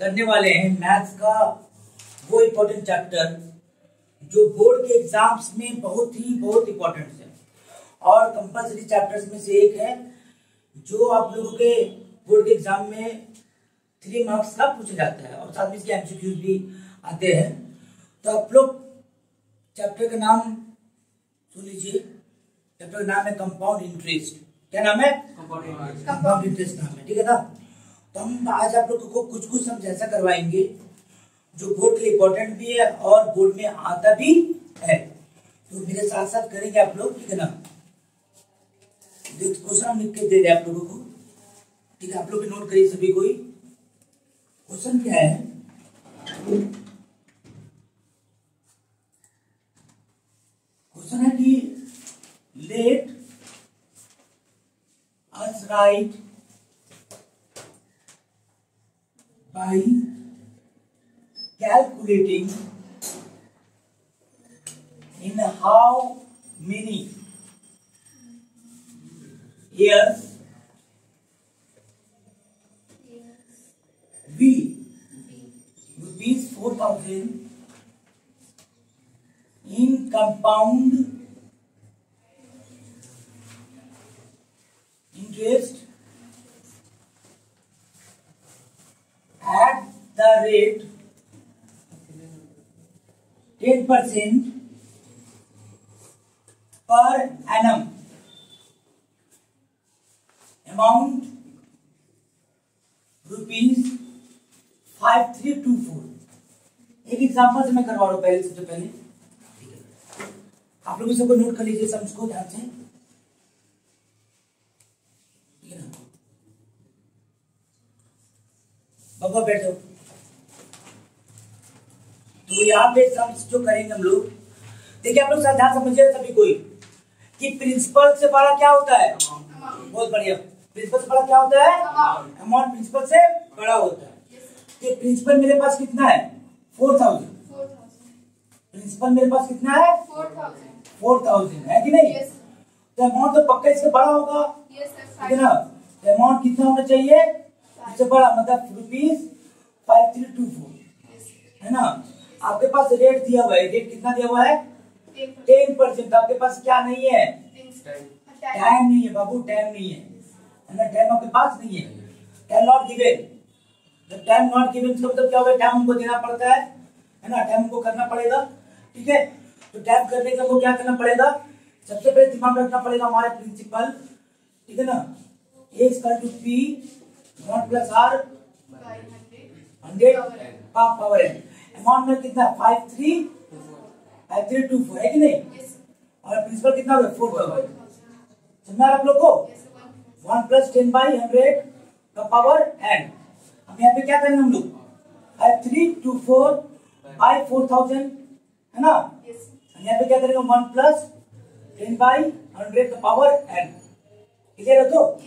करने वाले हैं मैथ्स का वो इम्पोर्टेंट चैप्टर जो बोर्ड के एग्ज़ाम्स में बहुत ही बहुत इंपॉर्टेंट है। और कंपलसरी चैप्टर्स में से एक है जो आप लोगों के बोर्ड के एग्ज़ाम में थ्री मार्क्स का पूछा जाता है। और साथ में इसके एमसीक्यूज भी आते हैं। तो आप लोग चैप्टर का नाम सुन लीजिए। चैप्टर का नाम है कंपाउंड इंटरेस्ट क्या नाम है? कंपाउंड इंटरेस्ट नाम है। ठीक है ना? तो हम आज आप लोगों को कुछ कुछ हम जैसा करवाएँगे, जो बोर्ड के लिए इम्पोर्टेंट भी है और बोर्ड में आता भी है। तो मेरे साथ साथ करेंगे आप लोग, ठीक है ना? क्वेश्चन हम लिख के दे रहे आप लोगों को। ठीक है, आप लोग नोट करिए सभी कोई। क्वेश्चन क्या है? क्वेश्चन है कि let us write by calculating in how many years we rupees 4000 in compound interest rate ten percent per annum amount rupees five three two four एक एग्जांपल से मैं करवा रहा हूँ पहले, सबसे पहले। आप लोग सबको नोट कर लीजिए, सबको ध्यान से। बाबा बैठो। तो यहाँ पे सब जो करेंगे हम लोग। देखिए आप लोग ध्यान समझिए सभी कोई कि प्रिंसिपल से बड़ा क्या होता है? बहुत बढ़िया। प्रिंसिपल से बड़ा क्या होता है? अमाउंट प्रिंसिपल से बड़ा होता है। कि प्रिंसिपल मेरे पास कितना है? फोर थाउज़ेंड प्रिंसिपल मेरे पास कितना है? फोर थाउज़ेंड है कि नहीं? तो अमाउंट तो पक्का इससे बड़ा होगा। ठीक है ना? तो अमाउंट कितना होना चाहिए? इससे बड़ा मतलब rupees five three two four है ना? आपके पास रेट दिया हुआ है। रेट कितना दिया हुआ है? Ten percent. आपके पास क्या नहीं है? टाइम नहीं है बाबू टाइम नहीं है। ना टाइम आपके पास नहीं है। टाइम नॉट गिवन जब टाइम नॉट गिवन इसका मतलब क्या होगा? टाइम हमको देना पड़ता है। है ना? टाइम हमको करना पड़ेगा। ठीक है? तो टाइम करने के हमको क्या करना पड़ेगा? सबसे पहले दिमाग रखना पड़ेगा हमारे प्रिंसिपल ठीक है ना? A equal to P nought plus R hundred power N amount में कितना? Five three five three two four है कि नहीं? और प्रिंसिपल कितना हो फोर थाउज़ेंड समझा आप लोग को? One plus ten by hundred का पावर एन हम यहाँ पे क्या करेंगे हम लोग? Five three two four by four thousand है ना? हम यहाँ पे क्या करेंगे? One plus ten by hundred का पावर एन क्लियर है तो?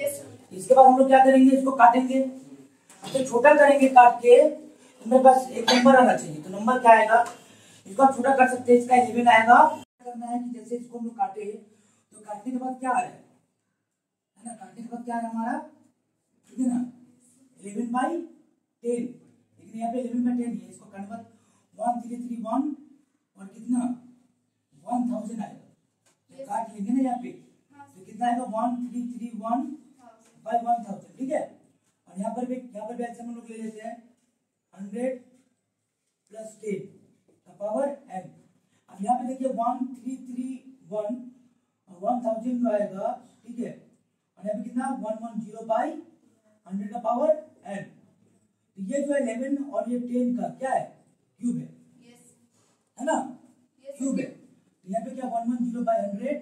इसके बाद हम लोग क्या करेंगे? इसको काटेंगे। तो छोटा करेंगे काट के मेरे पास एक नंबर आना चाहिए। तो नंबर क्या आएगा? इसको आप छोटा कर सकते हैं इसका इलेवन आएगा। करना है कि जैसे इसको हम लोग काटे तो काटने के बाद क्या आ रहा है? है ना काटने के बाद क्या आ रहा है हमारा? ठीक है ना? इलेवन बाई टेन लेकिन यहाँ पे इलेवन बाई टेन है इसको convert one three three one और कितना? वन थाउज़ेंड आएगा। काट लेंगे ना यहाँ पे। तो कितना आएगा? One three three one by one thousand ठीक है? और यहाँ पर भी यहाँ पर भी ऐसे हम लोग ले लेते हैं। हंड्रेड प्लस टेन का पावर एन अब यहाँ पे देखिए one three three one one thousand जो आएगा ठीक है? और यहाँ पे कितना? One one zero by hundred का पावर एन तो ये जो है इलेवन और ये टेन का क्या है? क्यूब है। है ना? क्यूब है। तो यहाँ पे क्या? One one zero by hundred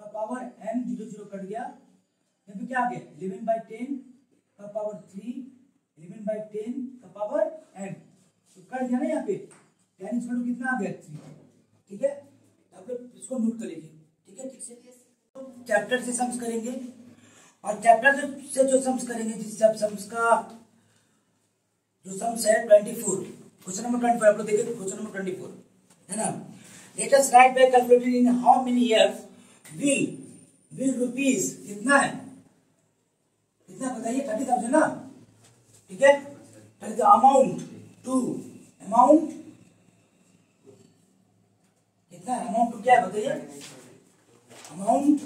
का power N zero zero cut गया। यहाँ पे क्या आ गया? इलेवन बाई टेन का power three eleven by ten power N तो कर दिया ना यहाँ पे। टेन इक्वल टू कितना आ गया? थ्री ठीक है? आप लोग इसको नोट कर लीजिए। ठीक है? ठीक से? चैप्टर से सम्स करेंगे। और चैप्टर से जो सम्स करेंगे, जिस सब सम्स का जो सम्स है twenty four question number twenty four आप लोग देखिए क्वेश्चन नंबर ट्वेंटी फोर है ना? Let us write by calculated in how many years will will rupees कितना है? कितना बताइए? थर्टी थाउज़ेंड ना? ठीक है? थर्टी अमाउंट टू अमाउंट कितना अमाउंट टू क्या बताइए? Amount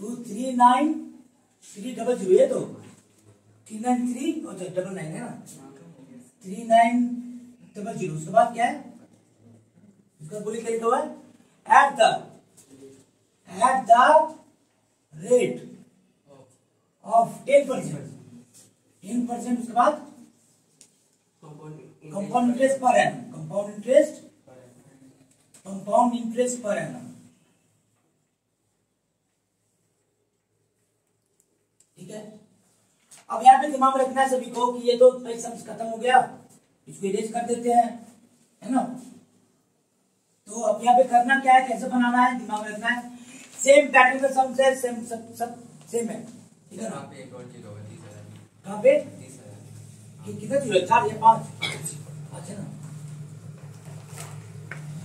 two three nine three double zero ये तो। थ्री नाइन थ्री और डबल नाइन है ना? थ्री नाइन डबल ज़ीरो उसके बाद क्या है? उसका बोली क्या लिखा हुआ है? At the at the rate of ten percent ten percent उसके बाद compound interest per annum compound interest compound interest per annum ठीक है? अब यहाँ पे दिमाग रखना है सभी को कि ये तो पैसा खत्म हो गया। इसको इरेज कर देते हैं है ना? तो अब यहाँ पे करना क्या है? कैसे बनाना है? दिमाग रखना है। सेम पैटर्न का सम से सेम सब सब सेम है। ठीक है ना? पे एक और ज़ीरो है कहाँ पे कि कितना ज़ीरो चार या पाँच अच्छा ना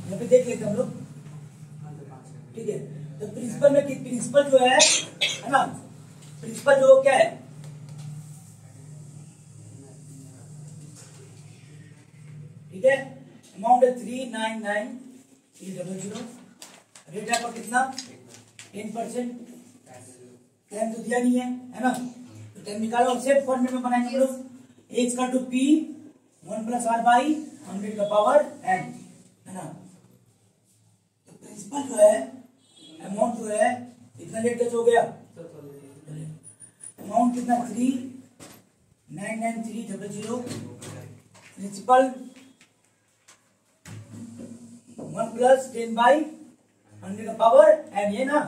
यहाँ पे देख लेते हम लोग ठीक है तो प्रिंसिपल में प्रिंसिपल जो है है ना प्रिंसिपल जो क्या है ठीक है अमाउंट है three nine nine three double zero rate है आपका कितना टेन परसेंट टाइम तो दिया नहीं है है ना तो टाइम निकालो सेम फॉर्मेट में बनाएँगे हम लोग। एच का two P one plus R by hundred का पावर एन है ना? तो प्रिंसिपल जो है अमाउंट जो है कितना लेट कैसे हो गया। अमाउंट कितना? Three nine nine three double zero principal one plus ten by hundred का पावर एन ये ना?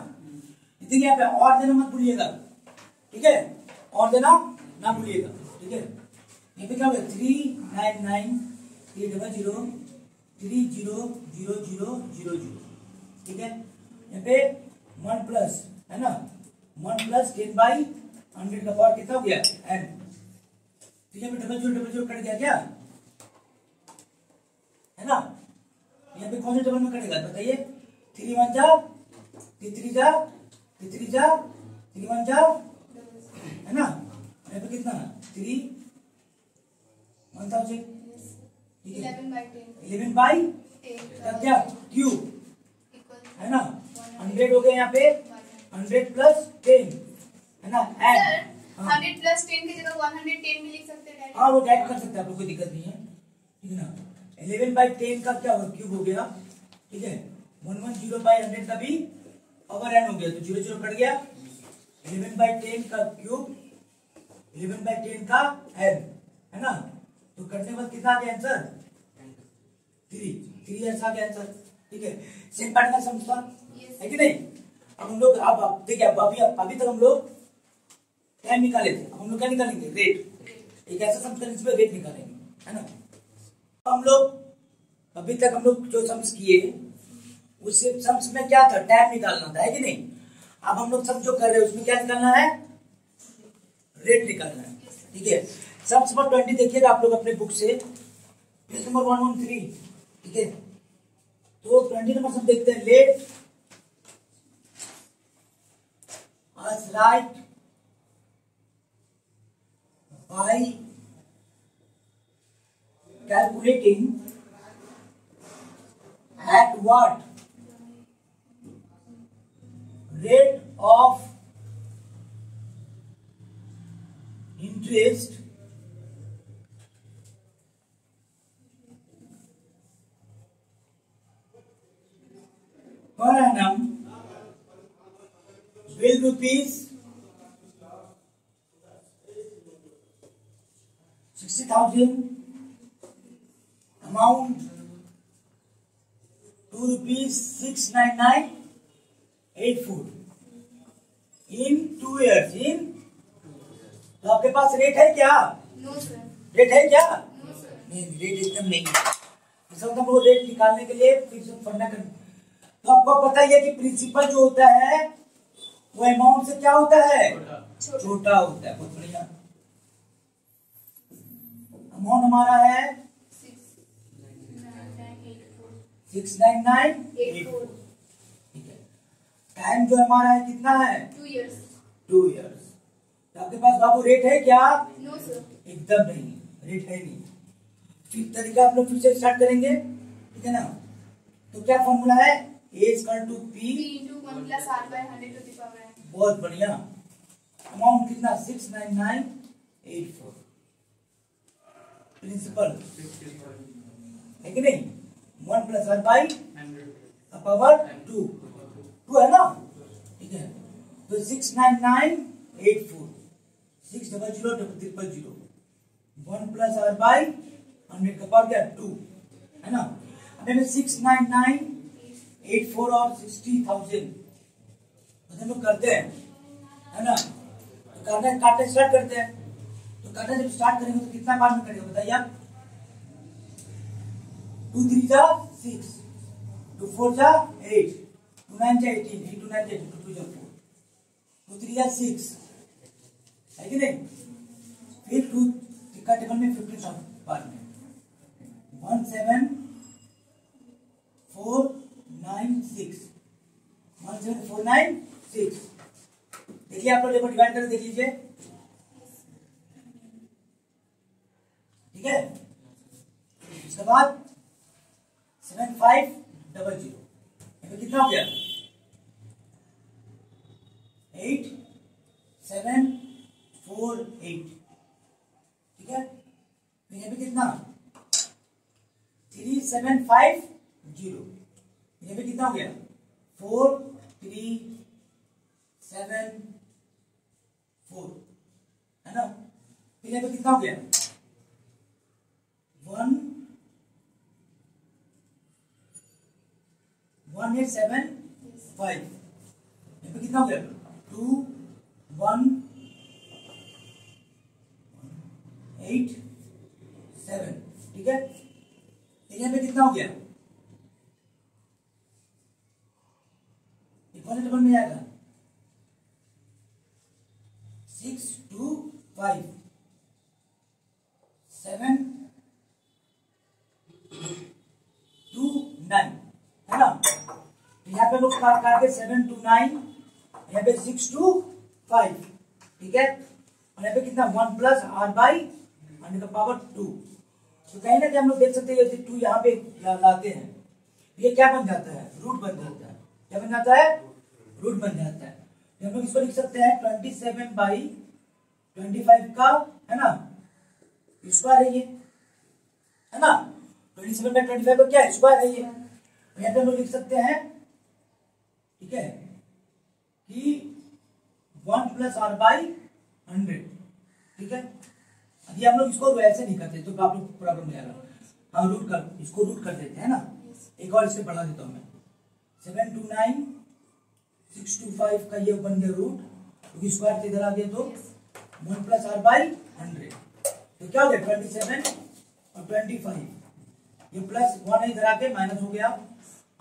इतनी यहाँ पे और देना मत भूलिएगा। ठीक है? और देना, ना भूलिएगा, ठीक है? यहाँ पे क्या होगा three nine nine three double zero three zero zero zero zero zero ठीक है? यहाँ पे वन प्लस है ना? One plus ten by hundred का पावर कितना हो गया? एन ठीक है double zero double zero cut गया क्या? है ना? यहाँ पे कौन से डबल में कटेगा? बताइए। थ्री वन जा थ्री जा थ्री जा थ्री वन जा है ना? यहाँ पे कितना? थ्री वन थाउज़ेंड ठीक 11 by 10 इलेवन बाई 10 क्या? क्यूब है ना? हंड्रेड हो गया यहाँ पे। हंड्रेड प्लस टेन है ना? एड हाँ। 100 प्लस 10 की जगह 110 भी लिख सकते हैं हाँ वो डायरेक्ट कर सकते हैं आपको कोई दिक्कत नहीं है। ठीक है ना? इलेवन बाई टेन का क्या होगा? क्यूब हो गया। ठीक है? One one zero by hundred का भी पावर एन हो गया तो ज़ीरो ज़ीरो कट गया। इलेवन बाई टेन का क्यूब इलेवन बाई टेन का एन है ना? तो करने के बाद कितना आ गया आंसर थ्री थ्री ऐसा आ गया आंसर ठीक है? सेम पैटर्न का समझता. है कि नहीं? अब हम लोग अब देखिए अब अभी अभी तक हम लोग टाइम निकाले थे। अब हम लोग क्या निकालेंगे? रेट एक ऐसा सम करने पे रेट निकालेंगे है ना? हम लोग अभी तक हम लोग जो सम्स किए उससे सम्स में क्या था? टाइम निकालना था है कि नहीं? अब हम लोग सब जो कर रहे हैं, उसमें क्या निकालना है? रेट निकालना है। ठीक है? सम्स नंबर ट्वेंटी देखिएगा आप लोग अपने बुक से। Page number one one three ठीक है? तो ट्वेंटी नंबर सब देखते हैं। Let us write by calculating at what? Rate of interest. Per annum will rupees. Sixty thousand. Amount. Two rupees six nine nine eight four in two years. In? तो आपके पास rate है क्या? No sir rate है क्या? No sir नहीं rate एकदम नहीं है। वो रेट निकालने के लिए फिर से पढ़ना कर तो आपको पता ही है कि प्रिंसिपल जो होता है वो अमाउंट से क्या होता है? छोटा। होता है बहुत बढ़िया। अमाउंट हमारा है? सिक्स नाइन नाइन एट 84 ठीक है टाइम जो हमारा है कितना है? 2 years. टू इयर्स तो आपके पास बाबू रेट है क्या? नो सर एकदम नहीं रेट है नहीं। फिर तरीका आप लोग फिर से स्टार्ट करेंगे ठीक है ना? तो क्या फॉर्मूला है? A equal to P into one plus R by hundred to the power बहुत बढ़िया। अमाउंट कितना? Six nine nine eight four principal है कि नहीं? One plus R by power two two है ना ठीक है? तो six nine nine eight four six double zero double triple zero one plus R by hundred का पावर क्या टू है ना? हमें six nine nine eight four और सिक्सटी थाउज़ेंड हम लोग करते हैं। है ना? तो करना काटना स्टार्ट करते हैं। तो काटना जब स्टार्ट करेंगे तो कितना बाद में करेंगे बताइए आप? टू थ्री जा सिक्स टू फोर जा एट टू नाइन जा टू टू जा फोर टू थ्री जा सिक्स है कि नहीं फिर टू का टेबल में फिफ्टी थाउज़ेंड बाद में one seven four nine six one seven four nine six देखिए आप लोग देखो डिवाइड कर देख लीजिए ठीक है उसके बाद सेवन फाइव डबल ज़ीरो कितना हो गया एट सेवन फोर एट ठीक है? फिर यहाँ पे कितना? थ्री सेवन फाइव ज़ीरो यहाँ पे कितना हो गया? फोर थ्री सेवन फोर है ना? फिर यहाँ पे कितना हो गया? One one eight seven five यहाँ पे कितना हो गया? वन एट सेवन ठीक है? यहाँ पे कितना हो? गया इक्वल डबल में आएगा। Six two five seven two nine है ना? तो यहाँ पे लोग काट के सेवन टू नाइन यहाँ पे सिक्स टू फाइव ठीक है और यहाँ पे कितना? One plus R by hundred का पावर टू तो कहीं ना कहीं हम लोग देख सकते हैं टू यहाँ पे लाते हैं। ये क्या बन जाता है? रूट बन जाता है। क्या बन जाता है? रूट बन जाता है। तो हम लोग इसको लिख सकते हैं twenty seven by twenty five का, है ना? स्क्वायर है ये। है ना? Twenty seven by twenty five का क्या स्क्वायर है ये। तो यहाँ पे हम लोग लिख सकते हैं, ठीक है, कि one plus R by hundred. ठीक है? अभी हम लोग इसको ऐसे नहीं करते तो आप लोग प्रॉब्लम नहीं आएगा हम रूट कर, इसको रूट कर देते हैं ना? एक और इससे बढ़ा देता हूँ मैं। Seven two nine, six two five का ये बन गया रूट क्योंकि स्क्वायर से इधर आ गया तो one plus r by hundred. तो क्या हो गया? ट्वेंटी सेवन और ट्वेंटी फाइव ये प्लस वन इधर आके माइनस हो गया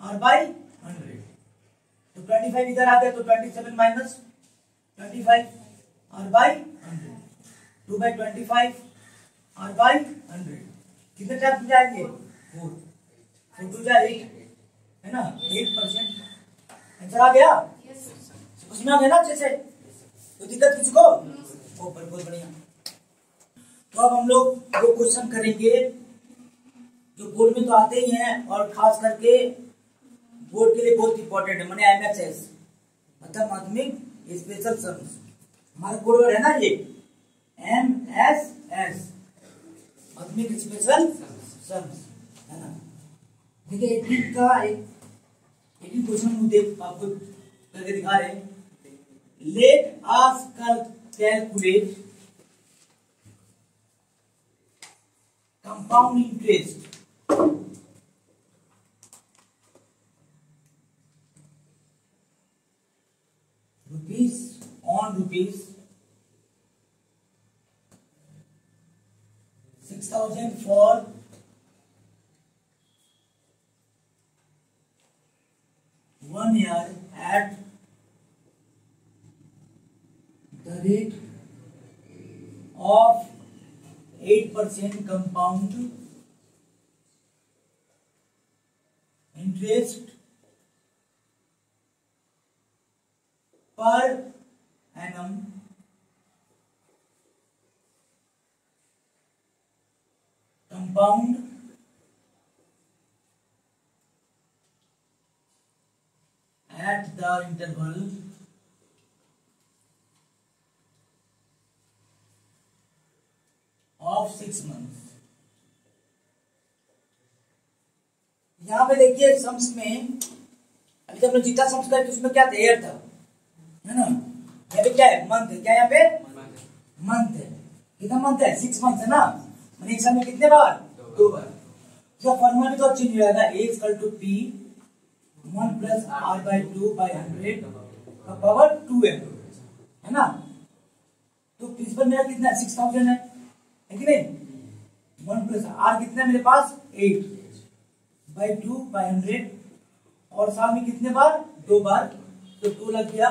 आर बाई हंड्रेड। तो ट्वेंटी फाइव इधर आ गया तो twenty seven minus twenty five r by hundred two by twenty five r by hundred कितने टाइम जाएँगे? फोर फोर टू जा एट है ना? एट परसेंट आंसर आ गया? समझ में आ गया ना अच्छे से? तो दिक्कत किसी को? बहुत बढ़िया बहुत बढ़िया। तो अब हम लोग वो क्वेश्चन करेंगे जो बोर्ड में तो आते ही हैं और खास करके बोर्ड के लिए बहुत इंपॉर्टेंट है मैंने एम एस एस मतलब माध्यमिक स्पेशल सम्स हमारा कोड वर्ड है ना ये? एम एस एस माध्यमिक स्पेशल सम्स है ना? देखिए एटीन का एक एटीन क्वेश्चन हम आपको करके दिखा रहे हैं। Let us calculate compound interest rupees on rupees six thousand for one year at the rate of 8% compound interest compound at the interval of six months. यहाँ पे देखिए सम्स में अभी तक हमने जितना सम्स करे उसमें क्या था? ईयर था। है ना? यहाँ पे क्या है? मंथ है। क्या यहाँ पे? मंथ है। कितना मंथ है? सिक्स मंथ है ना? मैंने एक साल में कितने बार? दो बार। इसका फॉर्मूला तो चेंज हो जाएगा A equal to P one plus r by two by hundred का पावर टू है ना? तो प्रिंसिपल मेरा कितना है? सिक्स थाउज़ेंड है। है कि नहीं? वन प्लस आर कितना मेरे पास? Eight by two by hundred और साल में कितने बार? दो बार। तो टू लग गया।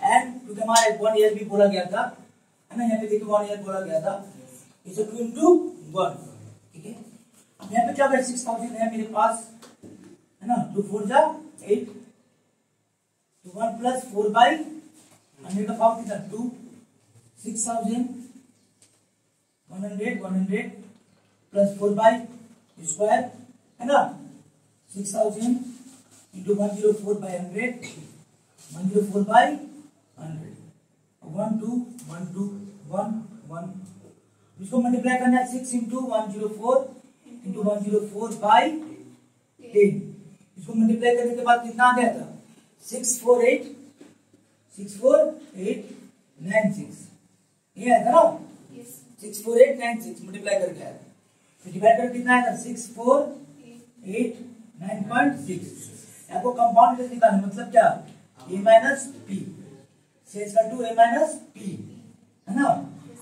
एंड क्योंकि हमारा वन ईयर भी बोला गया था। है ना? यहाँ पे देखिए वन ईयर बोला गया था। इसे टू इंटू वन ठीक है? यहाँ पे क्या होगा सिक्स थाउज़ेंड है, मेरे पास, है ना? टू फोर जा एट तो one plus four by hundred का पावर कितना? Two six thousand one hundred one hundred plus four by square है ना? Six thousand into one zero four by hundred one zero four by hundred one two one two one one इसको multiply करना है six into one zero four into one zero four by ten इसको multiply करने के बाद कितना आ गया था? Six four eight six four eight nine six ये आया था ना? Six four eight nine six multiply करके आया तो डिवाइड करके कितना आया था? Six four eight nine point six आपको कंपाउंड इंटरेस्ट निकालना मतलब क्या? ए माइनस पी सेल्स का टू ए माइनस पी है ना?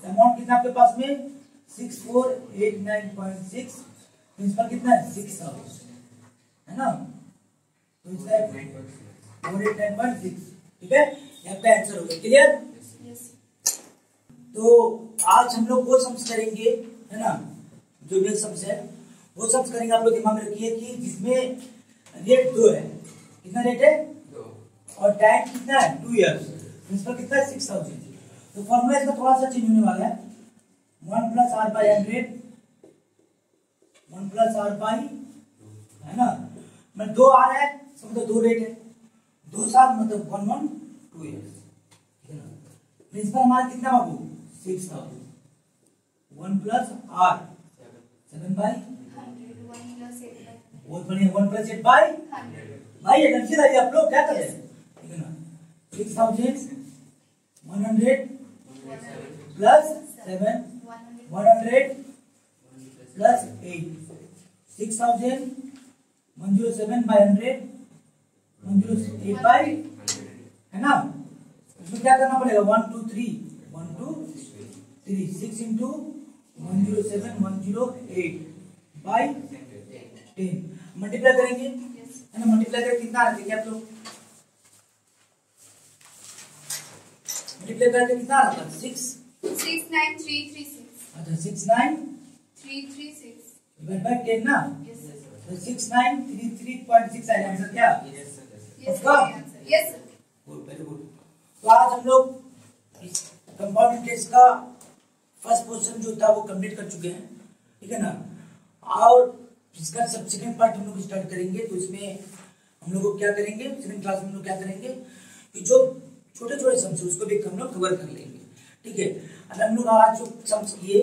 अमाउंट कितना आपके पास में? Six four eight nine point six principal कितना है? सिक्स थाउज़ेंड है ना? तो इसका four eight nine point six ठीक है? ये आपका आंसर हो गया। क्लियर. तो आज हम लोग वो सम्स करेंगे है ना? जो भी सम्स है वो सम्स करेंगे आप लोग दिमाग में रखिए कि जिसमें रेट दो है। कितना रेट है? दो। और टाइम कितना है? टू इयर्स प्रिंसिपल कितना है? सिक्स थाउज़ेंड तो फॉर्मूला इसका थोड़ा सा चेंज होने वाला है। One plus r by hundred one plus r by है ना? मतलब दो आर है इसका मतलब दो रेट है। दो साल मतलब one one two years principal हमारा कितना बाबू? Six thousand one plus r seven by बहुत बढ़िया वन प्लस एट बाई भाई ये कंफ्यूज आइए आप लोग क्या कर ठीक है ना? Six thousand one hundred plus seven one hundred plus eight six thousand one zero seven by hundred one zero eight by है ना? इसमें क्या करना पड़ेगा? One two three one two three six into one zero seven one zero eight by ten multiply करेंगे? है ना? Multiply करके कितना आ देखिए आप लोग? मल्टीप्लाई करके कितना आ रहा था six Six nine three three six. अच्छा six nine. Divide by ten ना Yes. sir. तो six nine three three point six आएगा आंसर क्या. उसका? answer. Yes. sir. Good very good तो आज हम लोग इस कंपाउंड टेस्ट का फ़र्स्ट पोर्शन जो था वो कंप्लीट कर चुके हैं ठीक है ना और इसका सब सेकंड पार्ट हम लोग स्टार्ट करेंगे तो इसमें हम लोग क्या करेंगे सेकंड क्लास में हम लोग क्या करेंगे कि जो छोटे छोटे सम्स उसको भी हम लोग कवर कर लेंगे ठीक है अब हम लोग आज जो सम्स किए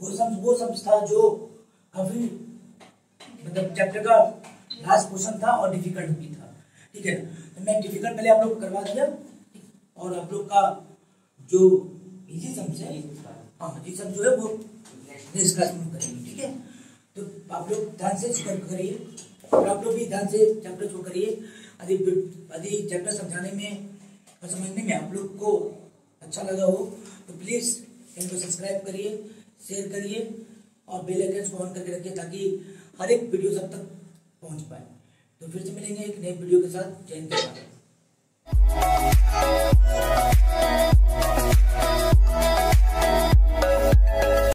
वो सम्स वो सम्स था जो काफ़ी मतलब चैप्टर का लास्ट क्वेश्चन था और डिफ़िकल्ट भी था। ठीक है? तो मैं डिफ़िकल्ट पहले आप लोग करवा दिया। और आप लोग का जो इजी सम्स है हाँ इजी सम्स जो है वो नेक्स्ट क्लास में करेंगे, ठीक है? तो आप लोग ध्यान से करिए। और आप लोग भी ध्यान से चैप्टर को करिए। यदि यदि चैप्टर समझाने में और समझने में आप लोग को अच्छा लगा हो तो प्लीज़ चैनल को सब्सक्राइब करिए शेयर करिए। और बेल आइकन को ऑन करके रखिए ताकि हर एक वीडियो सब तक पहुँच पाए। तो फिर से मिलेंगे एक नए वीडियो के साथ। जय हिंद।